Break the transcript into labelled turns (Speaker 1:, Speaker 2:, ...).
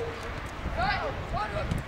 Speaker 1: Go!